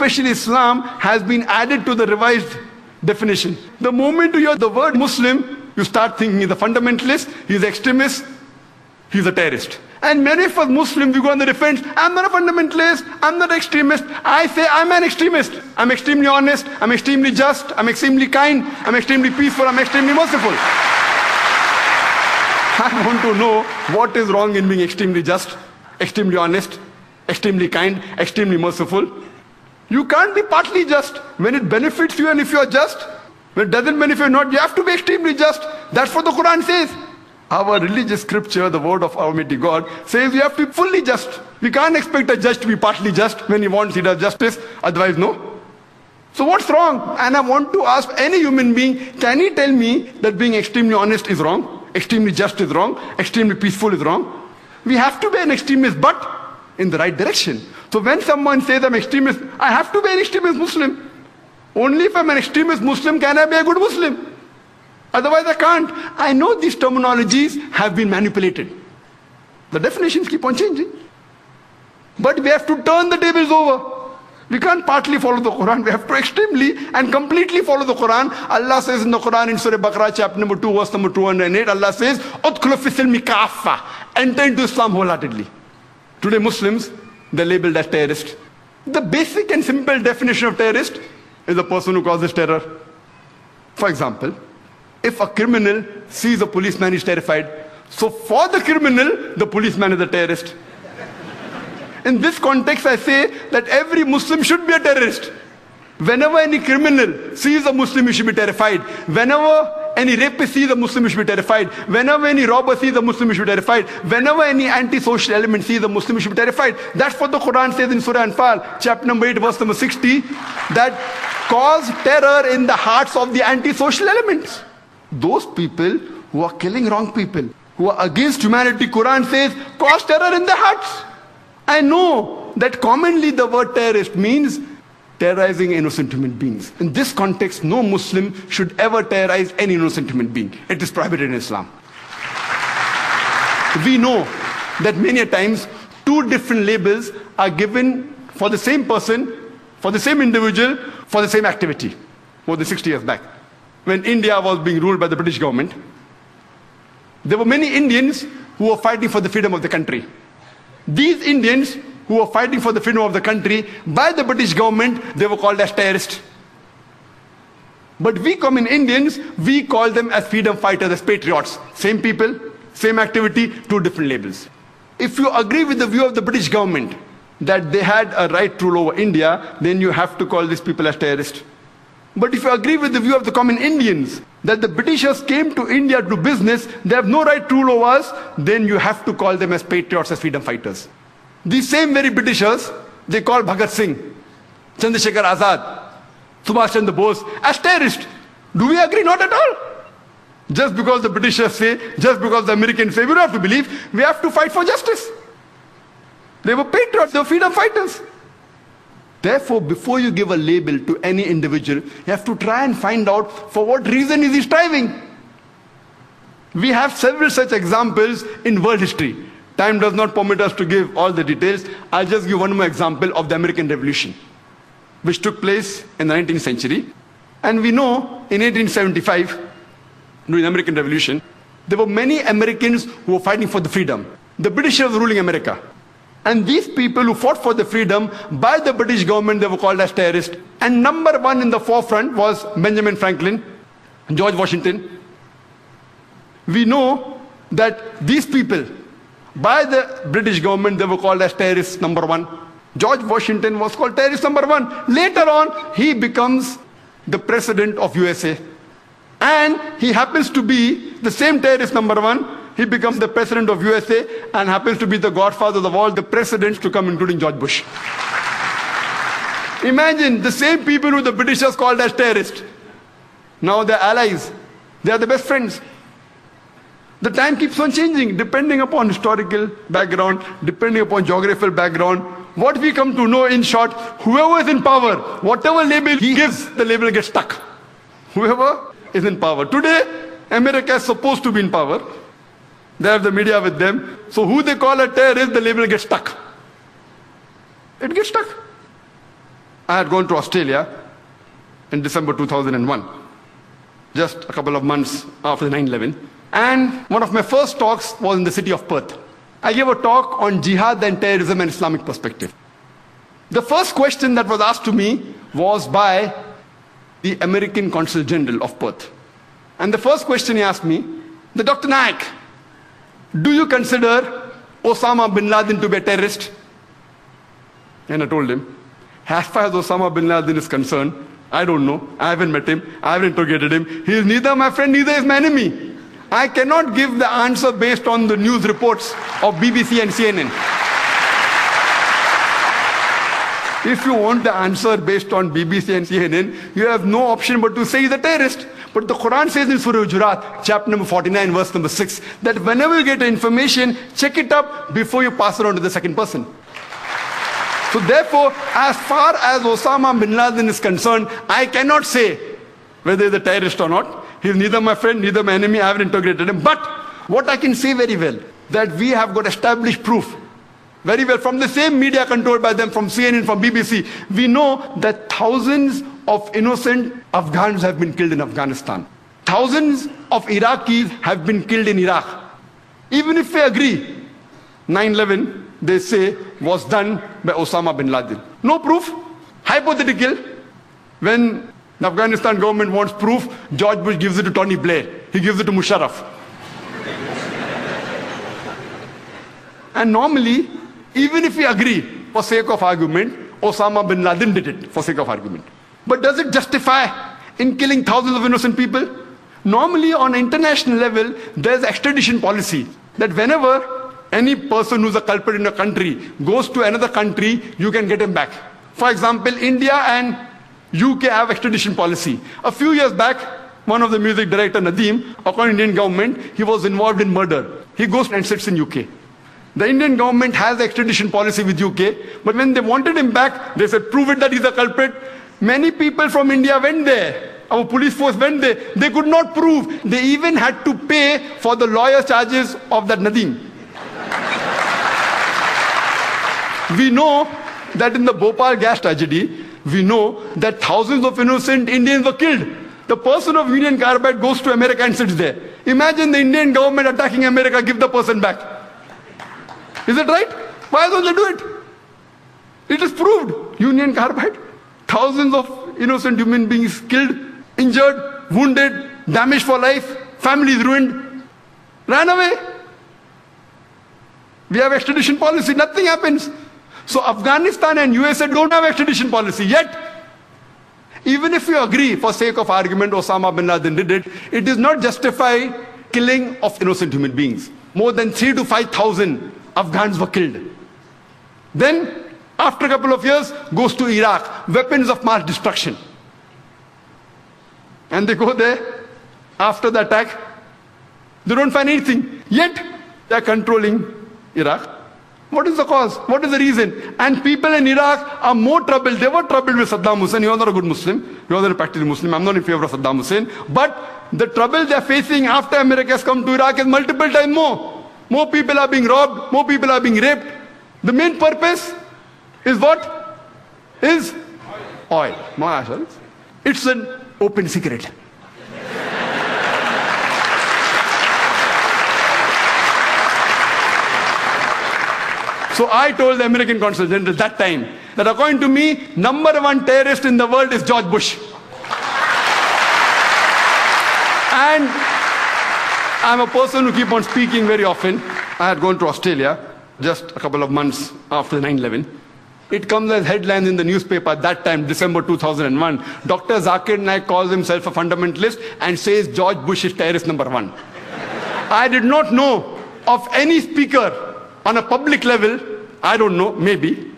especially Islam, has been added to the revised definition. The moment you hear the word Muslim, you start thinking he's a fundamentalist, he's extremist, he's a terrorist. And many of us Muslims, we go on the defense, I'm not a fundamentalist, I'm not an extremist. I say I'm an extremist. I'm extremely honest, I'm extremely just, I'm extremely kind, I'm extremely peaceful, I'm extremely merciful. I want to know what is wrong in being extremely just, extremely honest, extremely kind, extremely merciful. You can't be partly just when it benefits you and if you are just. When it doesn't benefit you not, you have to be extremely just. That's what the Quran says. Our religious scripture, the word of Almighty God, says you have to be fully just. We can't expect a judge to be partly just when he wants he does justice, otherwise no. So what's wrong? And I want to ask any human being, can he tell me that being extremely honest is wrong? Extremely just is wrong? Extremely peaceful is wrong? We have to be an extremist, but in the right direction. So when someone says I'm extremist, I have to be an extremist Muslim. Only if I'm an extremist Muslim can I be a good Muslim. Otherwise I can't. I know these terminologies have been manipulated. The definitions keep on changing. But we have to turn the tables over. We can't partly follow the Quran. We have to extremely and completely follow the Quran. Allah says in the Quran in Surah Baqarah chapter number 2 verse number 208, Allah says. Enter into Islam wholeheartedly. Today Muslims, they're labeled as terrorists. The basic and simple definition of terrorist is a person who causes terror. For example, if a criminal sees a policeman, he's terrified. So for the criminal, the policeman is a terrorist. In this context, I say that every Muslim should be a terrorist. Whenever any criminal sees a Muslim, he should be terrified. Whenever any rapist sees a Muslim, he should be terrified. Whenever any robber sees a Muslim, he should be terrified. Whenever any anti-social element sees a Muslim, he should be terrified. That's what the Quran says in Surah Anfal, chapter number 8, verse number 60, that cause terror in the hearts of the anti-social elements. Those people who are killing wrong people, who are against humanity, Quran says, cause terror in their hearts. I know that commonly the word terrorist means terrorizing innocent human beings. In this context, no Muslim should ever terrorize any innocent human being. It is prohibited in Islam. We know that many a times two different labels are given for the same person, for the same individual, for the same activity. More than 60 years back. When India was being ruled by the British government, there were many Indians who were fighting for the freedom of the country. These Indians who were fighting for the freedom of the country by the British government, they were called as terrorists. But we common Indians, we call them as freedom fighters, as patriots. Same people, same activity, two different labels. If you agree with the view of the British government that they had a right to rule over India, then you have to call these people as terrorists. But if you agree with the view of the common Indians that the Britishers came to India to do business, they have no right to rule over us, then you have to call them as patriots, as freedom fighters. These same very Britishers, they call Bhagat Singh, Chandrasekhar Azad, Subhash Chandra Bose as terrorists. Do we agree? Not at all. Just because the Britishers say, just because the Americans say, we don't have to believe, we have to fight for justice. They were patriots, they were freedom fighters. Therefore, before you give a label to any individual, you have to try and find out for what reason is he striving. We have several such examples in world history. Time does not permit us to give all the details. I'll just give one more example of the American Revolution, which took place in the 19th century. And we know in 1875, during the American Revolution, there were many Americans who were fighting for the freedom. The British were ruling America. And these people who fought for the freedom by the British government, they were called as terrorists. And number one in the forefront was Benjamin Franklin, George Washington. We know that these people, by the British government, they were called as terrorists number one. George Washington was called terrorist number one. Later on, he becomes the president of USA. And he happens to be the same terrorist number one he becomes the president of USA and happens to be the godfather of all the presidents to come, including George Bush. Imagine the same people who the Britishers called as terrorists. Now they're allies. They are the best friends. The time keeps on changing depending upon historical background, depending upon geographical background. What we come to know in short, whoever is in power, whatever label he gives, the label gets stuck. Whoever is in power. Today, America is supposed to be in power. They have the media with them. So who they call a terrorist, the label gets stuck. It gets stuck. I had gone to Australia in December 2001, just a couple of months after 9 11. And one of my first talks was in the city of Perth. I gave a talk on jihad and terrorism and Islamic perspective. The first question that was asked to me was by the American Consul General of Perth. And the first question he asked me, the Dr. Naik, do you consider Osama bin Laden to be a terrorist? And I told him, as far as Osama bin Laden is concerned, I don't know. I haven't met him. I haven't interrogated him. He is neither my friend, neither is my enemy. I cannot give the answer based on the news reports of BBC and CNN. If you want the answer based on BBC and CNN, you have no option but to say he's a terrorist. But the Quran says in Surah Hujurat, chapter number 49, verse number 6, that whenever you get information, check it up before you pass it on to the second person. So therefore, as far as Osama bin Laden is concerned, I cannot say whether he's a terrorist or not. He's neither my friend, neither my enemy. I haven't integrated him. But what I can say very well, that we have got established proof very well from the same media controlled by them, from CNN, from BBC. We know that thousands of innocent Afghans have been killed in Afghanistan. Thousands of Iraqis have been killed in Iraq. Even if we agree, 9 11, they say, was done by Osama bin Laden. No proof. Hypothetical. When the Afghanistan government wants proof, George Bush gives it to Tony Blair. He gives it to Musharraf. and normally, even if we agree, for sake of argument, Osama bin Laden did it for sake of argument. But does it justify in killing thousands of innocent people? Normally, on international level, there's extradition policy that whenever any person who's a culprit in a country goes to another country, you can get him back. For example, India and UK have extradition policy. A few years back, one of the music director, Nadeem, according to Indian government, he was involved in murder. He goes and sits in UK. The Indian government has extradition policy with UK, but when they wanted him back, they said, prove it that he's a culprit. Many people from India went there. Our police force went there. They could not prove. They even had to pay for the lawyer charges of that Nadeem. we know that in the Bhopal gas tragedy, we know that thousands of innocent Indians were killed. The person of Union Carbide goes to America and sits there. Imagine the Indian government attacking America, give the person back. Is it right? Why don't they do it? It is proved. Union Carbide. Thousands of innocent human beings killed, injured, wounded, damaged for life, families ruined, ran away. We have extradition policy, nothing happens. So Afghanistan and USA don't have extradition policy yet. Even if you agree, for sake of argument, Osama bin Laden did it, it does not justify killing of innocent human beings. More than three to 5,000 Afghans were killed. Then, after a couple of years, goes to Iraq, weapons of mass destruction. And they go there, after the attack, they don't find anything. Yet, they're controlling Iraq. What is the cause? What is the reason? And people in Iraq are more troubled. They were troubled with Saddam Hussein. You was not a good Muslim. You was not a practicing Muslim. I'm not in favor of Saddam Hussein. But the trouble they're facing after America has come to Iraq is multiple times more. More people are being robbed. More people are being raped. The main purpose is what? Is oil. It's an open secret. So I told the American Consul General that time that according to me, number one terrorist in the world is George Bush. and I'm a person who keep on speaking very often. I had gone to Australia just a couple of months after 9-11. It comes as headlines in the newspaper at that time, December 2001. Dr. Zakir Naik calls himself a fundamentalist and says George Bush is terrorist number one. I did not know of any speaker on a public level, I don't know, maybe,